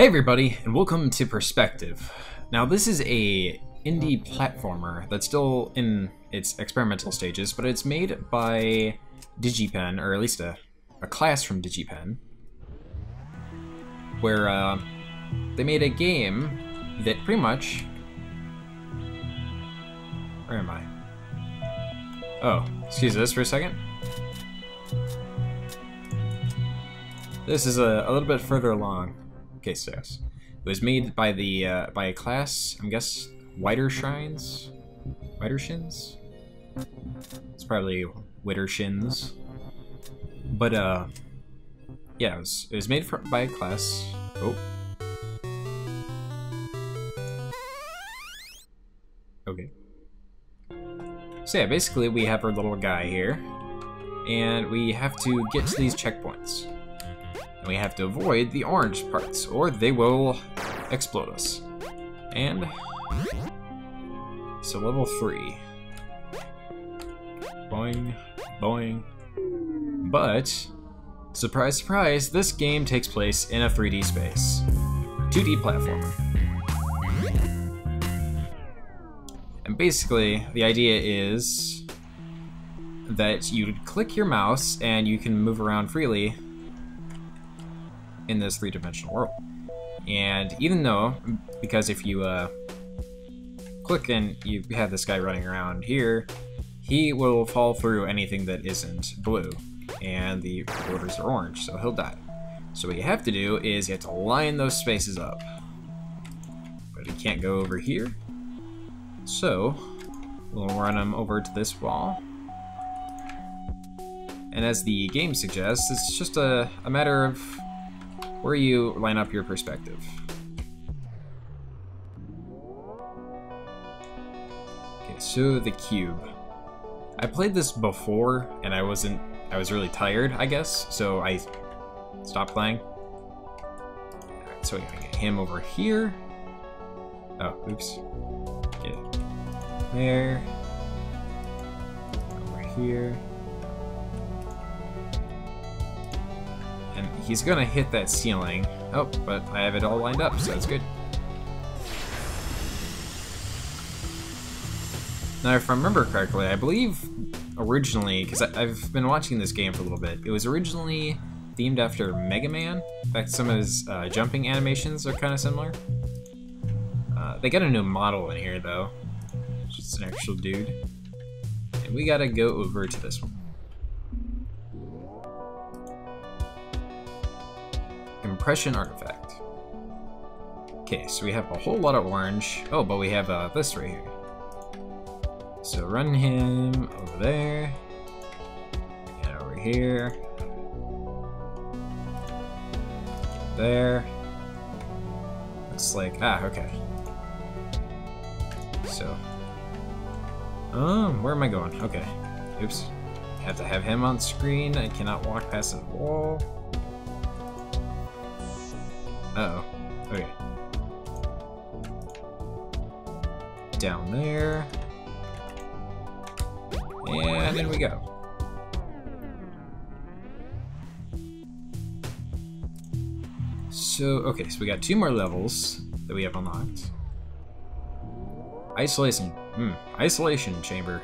Hey everybody, and welcome to Perspective. Now this is a indie platformer that's still in its experimental stages, but it's made by DigiPen, or at least a, a class from DigiPen, where uh, they made a game that pretty much... Where am I? Oh, excuse this for a second. This is a, a little bit further along. Okay, yes. It was made by the uh, by a class, I guess, Whiter Shrines? Shins? It's probably Witter Shins. But, uh, yeah, it was, it was made for, by a class. Oh. Okay. So yeah, basically we have our little guy here, and we have to get to these checkpoints. We have to avoid the orange parts, or they will explode us. And... So level 3. Boing, boing. But, surprise surprise, this game takes place in a 3D space. 2D platformer. And basically, the idea is that you click your mouse and you can move around freely in this three-dimensional world. And even though, because if you uh, click and you have this guy running around here, he will fall through anything that isn't blue, and the borders are orange, so he'll die. So what you have to do is you have to line those spaces up. But he can't go over here. So, we'll run him over to this wall. And as the game suggests, it's just a, a matter of where you line up your perspective. Okay, so the cube. I played this before and I wasn't, I was really tired, I guess, so I stopped playing. Right, so we gotta get him over here. Oh, oops. Get there. Over here. He's gonna hit that ceiling. Oh, but I have it all lined up, so that's good. Now, if I remember correctly, I believe originally, because I've been watching this game for a little bit, it was originally themed after Mega Man. In fact, some of his uh, jumping animations are kind of similar. Uh, they got a new model in here, though. Just an actual dude. And we gotta go over to this one. Impression Artifact. Okay, so we have a whole lot of orange. Oh, but we have uh, this right here. So run him over there. And over here. There. Looks like, ah, okay. So. Um, where am I going? Okay. Oops. I have to have him on screen. I cannot walk past the wall. Uh oh. Okay. Down there. And in we go. So, okay, so we got two more levels that we have unlocked. Isolation. Hmm. Isolation chamber.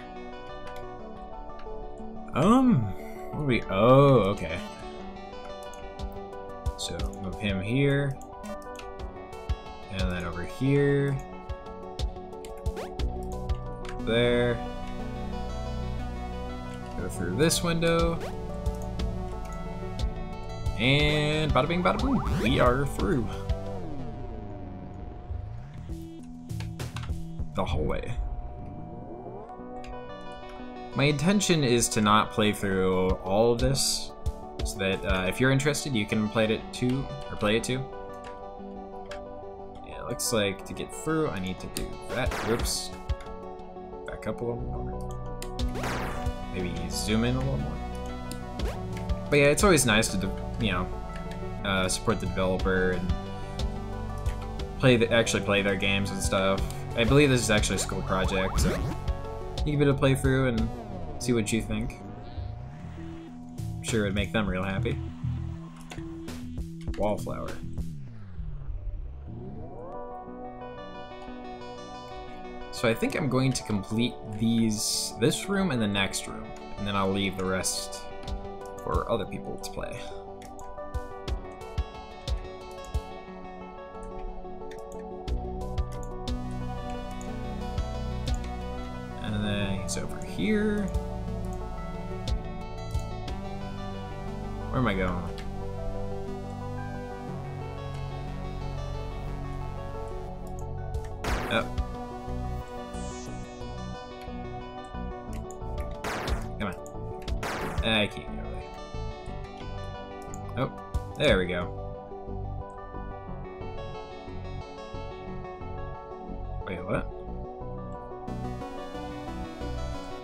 Um. What do we. Oh, okay. So move him here. And then over here. There. Go through this window. And bada bing bada boom. We are through. The hallway. My intention is to not play through all of this so that uh, if you're interested, you can play it too, or play it too. It looks like to get through, I need to do that. Whoops. Back up a little more. Maybe zoom in a little more. But yeah, it's always nice to, you know, uh, support the developer and play the, actually play their games and stuff. I believe this is actually a school project, so you give it a playthrough and see what you think sure would make them real happy. Wallflower. So I think I'm going to complete these, this room and the next room, and then I'll leave the rest for other people to play. And then it's over here. Where am I going? Oh. Come on. I can't get there. Oh, there we go. Wait, what?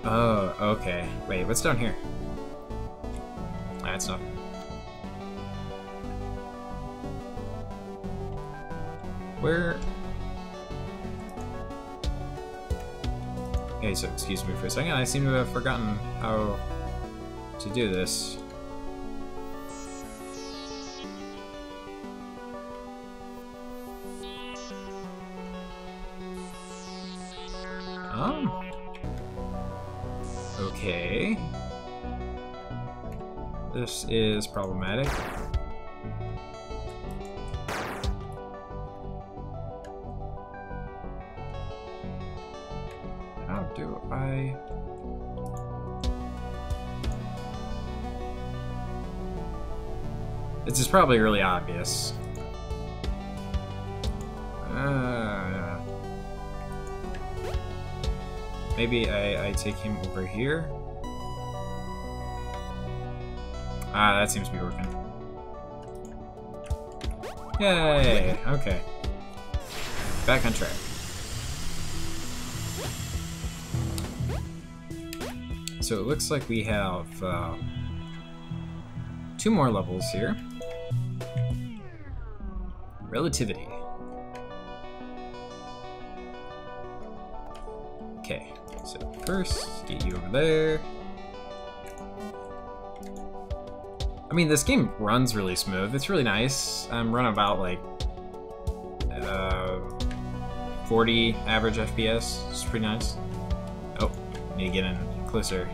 Oh, okay. Wait, what's down here? That's not. Where? Okay, so excuse me for a second. I seem to have forgotten how to do this. Um. Okay. This is problematic. Probably really obvious. Uh, maybe I, I take him over here. Ah, that seems to be working. Yay! Okay. Back on track. So it looks like we have uh, two more levels here. Relativity. Okay, so first, get you over there. I mean, this game runs really smooth. It's really nice. I'm running about like uh, 40 average FPS. It's pretty nice. Oh, need to get in closer.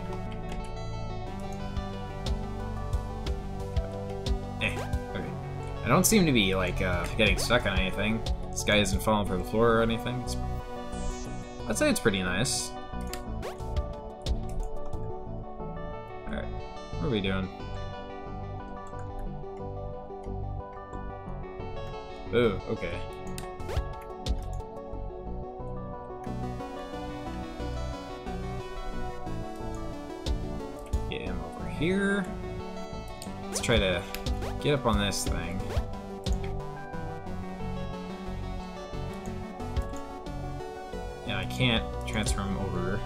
I don't seem to be like uh, getting stuck on anything. This guy isn't falling through the floor or anything. It's, I'd say it's pretty nice. Alright, what are we doing? Oh, okay. Get him over here. Let's try to get up on this thing. Can't transfer him over.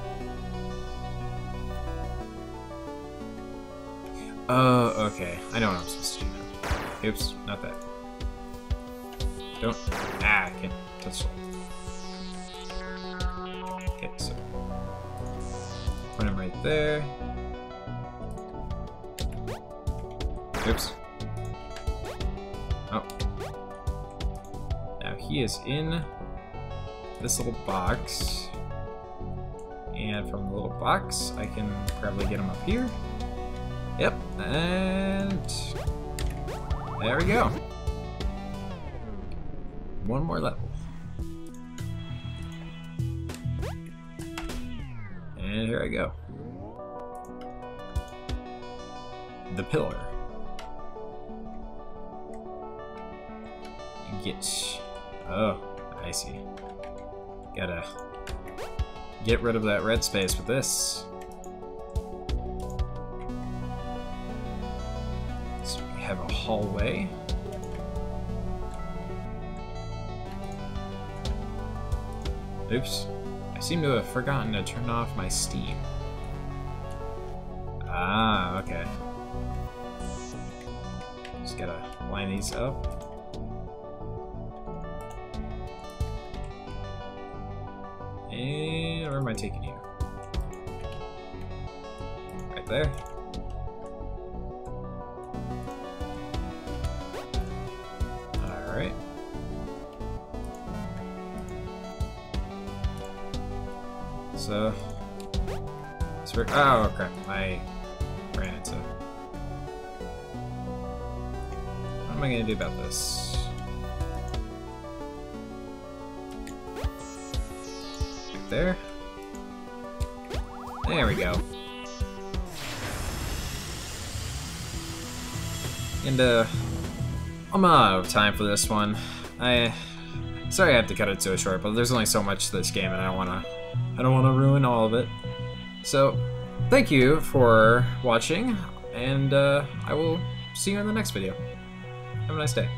Oh, okay. I know what I'm supposed to do now. Oops, not that. Don't. Ah, I can't touch. Okay, so. Put him right there. Oops. Oh. Now he is in this little box. And from the little box, I can probably get them up here. Yep, and there we go. One more level. And here I go. The pillar. Get. Oh, I see. Gotta get rid of that red space with this. So we have a hallway. Oops. I seem to have forgotten to turn off my Steam. Ah, okay. Just gotta line these up. And where am I taking you? Right there. Alright. So, oh crap! I ran into. What am I gonna do about this? There. There we go. And uh, I'm out of time for this one. I sorry I have to cut it so short, but there's only so much to this game, and I don't wanna I don't wanna ruin all of it. So, thank you for watching, and uh, I will see you in the next video. Have a nice day.